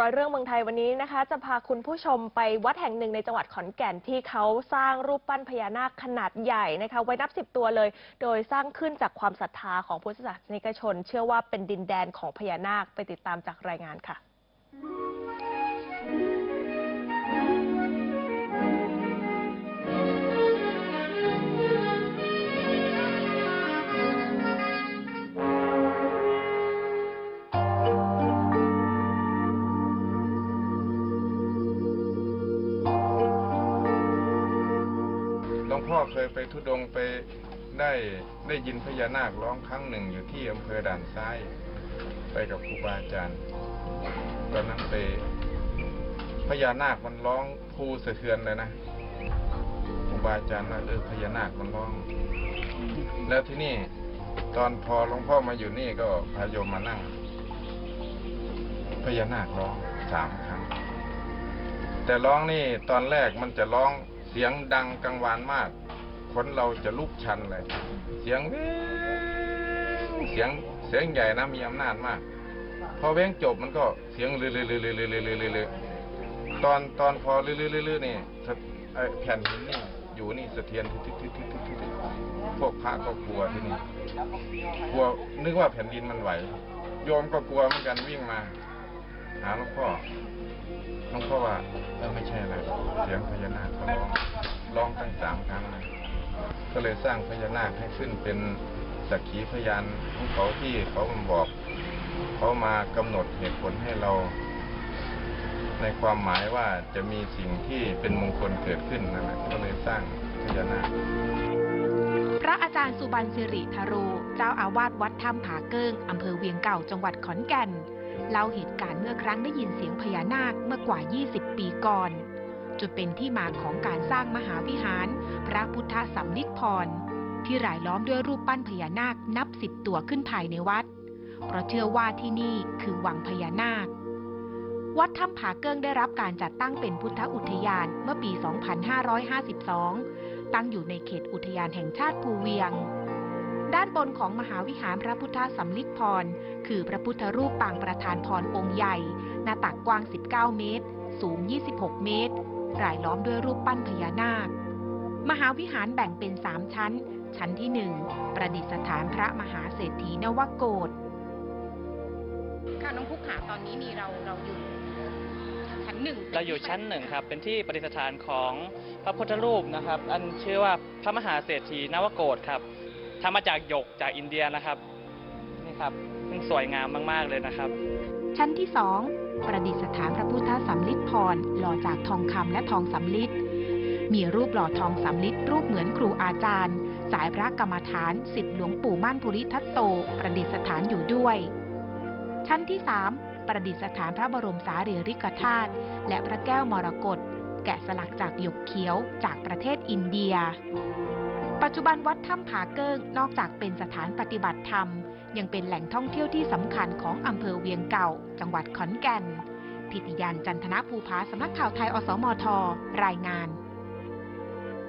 ร้อยเรื่องเมืองไทยวันนี้นะคะ จะพาคุณผู้ชมไปวัดแห่งหนึ่งในจังหวัดขอนแก่นที่เขาสร้างรูปปั้นพญานาคขนาดใหญ่นะคะไว้นับสิบตัวเลย โดยสร้างขึ้นจากความศรัทธาของพุทธศาสนิกชน เชื่อว่าเป็นดินแดนของพญานาคไปติดตามจากรายงานค่ะ พ่อเคยไปทุดงไปได้ได้ยินพญานาคร้องครั้งหนึ่งอยู่ที่อำเภอด่านซ้าย ไปกับครูบาอาจารย์ตอนนั้นไปพญานาคมันร้องภูสะเทือนเลยนะครูบาอาจารย์ว่าเออพญานาคมันร้อง แล้วที่นี่ตอนพอหลวงพ่อมาอยู่นี่ก็พาโยมมานั่ง พญานาคร้องสามครั้งแต่ร้องนี่ตอนแรกมันจะร้อง สียงดังกังวานมาก คนเราจะลุกชันเลย เสียงเสียงเสียงใหญ่นะมีอำนาจมาก พอเว้งจบมันก็เสียงลือลือลือลือลือลืออตอนตอนพอลือลือลือนี่แผ่นหินนี่อยู่นี่สะเทียนพวกพระก็กลัวที่นี่กลัวนึกว่าแผ่นดินมันไหว โยมก็กลัวเหมือนกันวิ่งมาหาหลวงพ่อหลวงพ่อว่าเออไม่ใช่อะไรเสียงพญานาคเขาร้อง ร้องตั้งสามครั้งนะก็เลยสร้างพญานาคให้ขึ้นเป็นสักขีพยานของเขาที่เขามาบอกเขามากำหนดเหตุผลให้เรา ในความหมายว่าจะมีสิ่งที่เป็นมงคลเกิดขึ้นนั่นแหละก็เลยสร้างพญานาคพระอาจารย์สุบรรณสิริธโรเจ้าอาวาสวัดถ้ำผาเกิ้งอำเภอเวียงเก่าจังหวัดขอนแก่นเล่าเหตุการณ์เมื่อครั้งได้ยินเสียงพญานาคเมื่อกว่า 20 ปีก่อน จนเป็นที่มาของการสร้างมหาวิหาร พระพุทธสำลิดพรที่รายล้อมด้วยรูปปั้นพญานาคนับสิบตัวขึ้นภายในวัด เพราะเชื่อว่าที่นี่คือวังพญานาค วัดถ้ำผาเกิ้งได้รับการจัดตั้งเป็นพุทธอุทยานเมื่อปี 2552 ตั้งอยู่ในเขตอุทยานแห่งชาติภูเวียง ด้านบนของมหาวิหารพระพุทธสำลิดพร คือพระพุทธรูปปางประธานพรองค์ใหญ่ หน้าตักกว้าง 19 เมตร สูง 26 เมตร รายล้อมด้วยรูปปั้นพญานาค มหาวิหารแบ่งเป็น3ชั้น ชั้นที่1ประดิษฐานพระมหาเศรษฐีนวโกฏค่ะน้องพุกขาตอนนี้นี่เราเราอยู่ชั้นหนึ่งเราอยู่ชั้นหนึ่งครับ เป็นที่ประดิษฐานของพระพุทธรูปนะครับ อันชื่อว่าพระมหาเศรษฐีนวโกฏครับทำมาจากหยกจากอินเดียนะครับนี่ครับซึ่งสวยงามมาก ๆ เลยนะครับ ชั้นที่สอง ประดิษฐานพระพุทธสำลิดพรหล่อจากทองคำและทองสำลิดมีรูปหล่อทองสำลิดรูปเหมือนครูอาจารย์ สายพระกรรมฐานสิทธิหลวงปู่มั่นภูริทัตโต ประดิษฐานอยู่ด้วย ชั้นที่สามประดิษฐานพระบรมสารีริกธาตุและพระแก้วมรกตแกะสลักจากหยกเขียวจากประเทศอินเดีย ปัจจุบันวัดถ้ำผาเกิ้งนอกจากเป็นสถานปฏิบัติธรรม ยังเป็นแหล่งท่องเที่ยวที่สำคัญของอำเภอเวียงเก่า จังหวัดขอนแก่น พิติยานจันทนภูผาสำนักข่าวไทยอสมท รายงาน